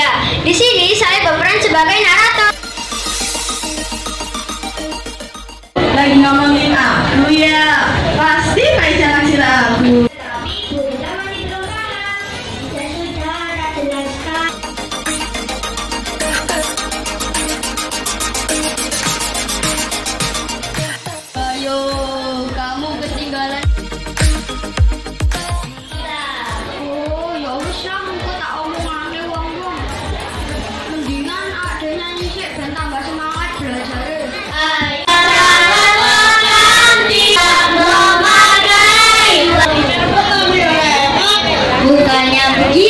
Surya. Di sini saya berperan sebagai narator. Lagi ngomongin apa? Ya, pasti Yeah.